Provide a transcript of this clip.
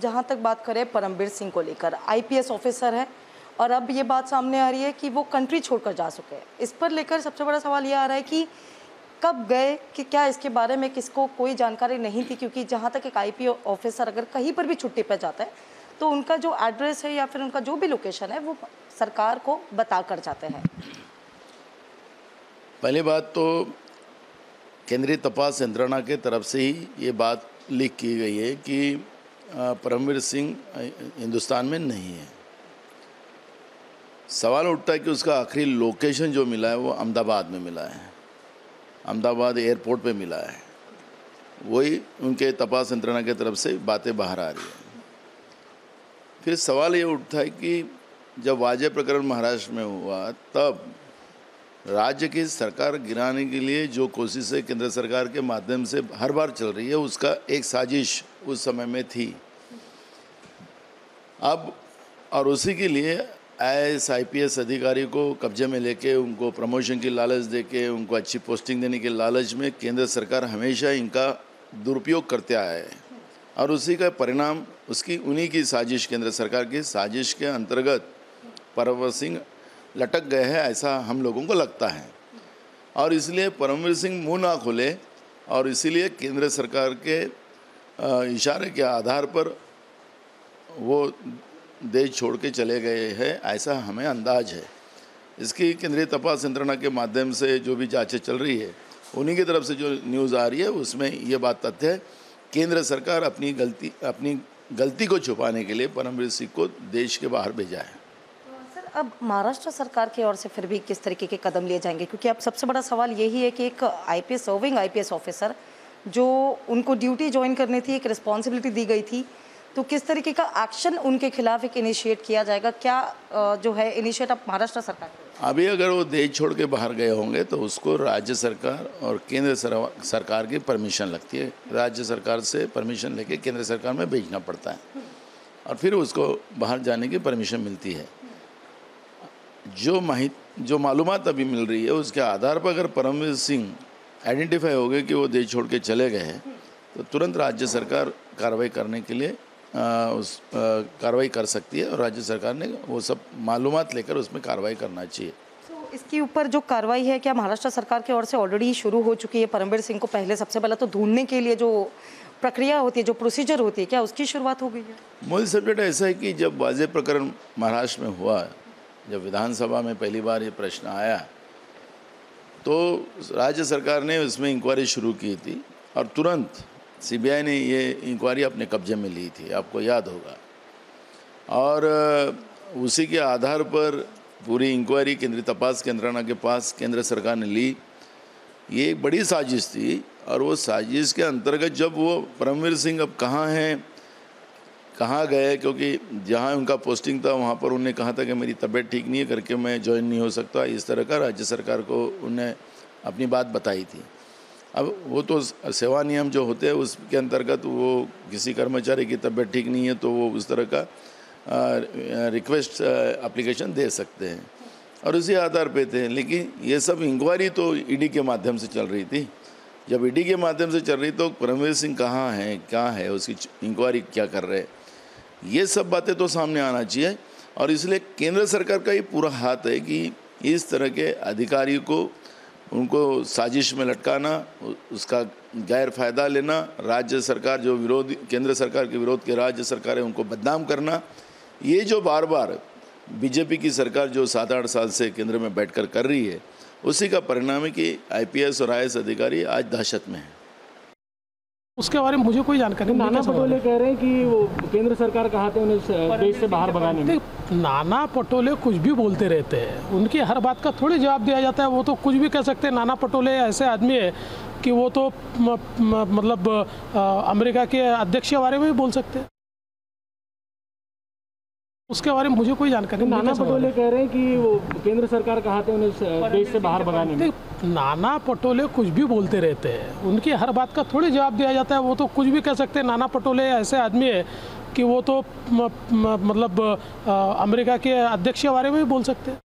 जहाँ तक बात करें परमवीर सिंह को लेकर। आईपीएस ऑफिसर है और अब ये बात सामने आ रही है कि वो कंट्री छोड़कर जा चुके हैं। इस पर लेकर सबसे बड़ा सवाल ये आ रहा है कि कब गए, कि क्या इसके बारे में किसको कोई जानकारी नहीं थी? क्योंकि जहाँ तक एक आई ऑफिसर अगर कहीं पर भी छुट्टी पर जाता है तो उनका जो एड्रेस है या फिर उनका जो भी लोकेशन है, वो सरकार को बता कर जाते हैं। पहली बात तो केंद्रीय तपास यंत्रणा के तरफ़ से ही ये बात लीक की गई है कि परमवीर सिंह हिंदुस्तान में नहीं है। सवाल उठता है कि उसका आखिरी लोकेशन जो मिला है, वो अहमदाबाद में मिला है। अहमदाबाद एयरपोर्ट पे मिला है। वही उनके तपास यंत्रणा की तरफ़ से बातें बाहर आ रही है। फिर सवाल ये उठता है कि जब वाजय प्रकरण महाराष्ट्र में हुआ, तब राज्य की सरकार गिराने के लिए जो कोशिशें केंद्र सरकार के माध्यम से हर बार चल रही है, उसका एक साजिश उस समय में थी। अब, और उसी के लिए आई एस अधिकारी को कब्जे में लेके, उनको प्रमोशन की लालच देके, उनको अच्छी पोस्टिंग देने के लालच में केंद्र सरकार हमेशा इनका दुरुपयोग करते आया है। और उसी का परिणाम, उसकी उन्हीं की साजिश केंद्र सरकार की साजिश के अंतर्गत परमवीर सिंह लटक गए हैं, ऐसा हम लोगों को लगता है। और इसलिए परमवीर सिंह मुँह ना खोले और इसीलिए केंद्र सरकार के इशारे के आधार पर वो देश छोड़ के चले गए हैं, ऐसा हमें अंदाज है। इसकी केंद्रीय तपास यंत्रणा के माध्यम से जो भी जांचें चल रही है, उन्हीं की तरफ़ से जो न्यूज़ आ रही है, उसमें ये बात तथ्य है, केंद्र सरकार अपनी गलती अपनी गलती को छुपाने के लिए परमवीर सिंह को देश के बाहर भेजा है। अब महाराष्ट्र सरकार की ओर से फिर भी किस तरीके के कदम लिए जाएँगे? क्योंकि अब सबसे बड़ा सवाल यही है कि एक आईपीएस सर्विंग आईपीएस ऑफिसर जो उनको ड्यूटी ज्वाइन करनी थी, एक रिस्पॉन्सिबिलिटी दी गई थी तो किस तरीके का एक्शन उनके खिलाफ एक इनिशिएट किया जाएगा? क्या जो है इनिशिएट अब महाराष्ट्र सरकार अभी अगर वो देश छोड़ के बाहर गए होंगे तो उसको राज्य सरकार और केंद्र सरकार की परमिशन लगती है। राज्य सरकार से परमिशन लेके केंद्र सरकार में भेजना पड़ता है। और फिर उसको बाहर जाने की परमिशन मिलती है। जो माहित जो मालूम अभी मिल रही है उसके आधार पर अगर परमवीर सिंह आइडेंटिफाई हो गए कि वो देश छोड़ के चले गए हैं तो तुरंत राज्य सरकार कार्रवाई करने के लिए आ, उस कार्रवाई कर सकती है और राज्य सरकार ने वो सब मालूम लेकर उसमें कार्रवाई करना चाहिए। तो इसके ऊपर जो कार्रवाई है क्या महाराष्ट्र सरकार की ओर से ऑलरेडी शुरू हो चुकी है परमवीर सिंह को पहले सबसे पहले तो ढूँढने के लिए जो प्रक्रिया होती है जो प्रोसीजर होती है क्या उसकी शुरुआत हो गई है? मूल सब्जेक्ट ऐसा है कि जब वाजे प्रकरण महाराष्ट्र में हुआ जब विधानसभा में पहली बार ये प्रश्न आया तो राज्य सरकार ने उसमें इंक्वायरी शुरू की थी और तुरंत सीबीआई ने ये इंक्वायरी अपने कब्जे में ली थी, आपको याद होगा। और उसी के आधार पर पूरी इंक्वायरी केंद्रीय तपास केंद्राना के पास केंद्र सरकार ने ली। ये एक बड़ी साजिश थी और वो साजिश के अंतर्गत जब वो परमवीर सिंह अब कहाँ हैं कहाँ गए क्योंकि जहाँ उनका पोस्टिंग था, वहाँ पर उन्हें कहा था कि मेरी तबीयत ठीक नहीं है, करके मैं ज्वाइन नहीं हो सकता। इस तरह का राज्य सरकार को उन्हें अपनी बात बताई थी। अब वो तो सेवा नियम जो होते हैं, उसके अंतर्गत वो किसी कर्मचारी की तबीयत ठीक नहीं है तो वो उस तरह का रिक्वेस्ट एप्लीकेशन दे सकते हैं। और उसी आधार पे थे। लेकिन ये सब इंक्वायरी तो ईडी के माध्यम से चल रही थी। जब ईडी के माध्यम से चल रही तो परमवीर सिंह कहाँ हैं? क्या है? उसकी इंक्वायरी क्या कर रहे ये सब बातें तो सामने आना चाहिए। और इसलिए केंद्र सरकार का ये पूरा हाथ है कि इस तरह के अधिकारी को, उनको साजिश में लटकाना, उसका गैर फ़ायदा लेना, राज्य सरकार जो विरोधी, केंद्र सरकार के विरोध के राज्य सरकार है, उनको बदनाम करना, ये जो बार बार बीजेपी की सरकार जो सात आठ साल से केंद्र में बैठकर कर रही है, उसी का परिणाम है कि आईपीएस और आईएएस अधिकारी आज दहशत में हैं। उसके बारे में मुझे कोई जानकारी नहीं नाना पटोले कह रहे हैं कि वो केंद्र सरकार कहा थे उन्हें देश से बाहर भगाने में। नाना पटोले कुछ भी बोलते रहते हैं। उनकी हर बात का थोड़ी जवाब दिया जाता है। वो तो कुछ भी कह सकते हैं। नाना पटोले ऐसे आदमी है कि वो तो मतलब अमेरिका के अध्यक्ष के बारे में भी बोल सकते हैं। उसके बारे में मुझे कोई जानकारी नहीं नाना पटोले कह रहे हैं कि वो केंद्र सरकार कहा थे उन्हें देश से बाहर भगाने में। नाना पटोले कुछ भी बोलते रहते हैं। उनकी हर बात का थोड़ी जवाब दिया जाता है वो तो कुछ भी कह सकते हैं। नाना पटोले ऐसे आदमी है कि वो तो मतलब अमेरिका के अध्यक्ष के बारे में भी बोल सकते हैं।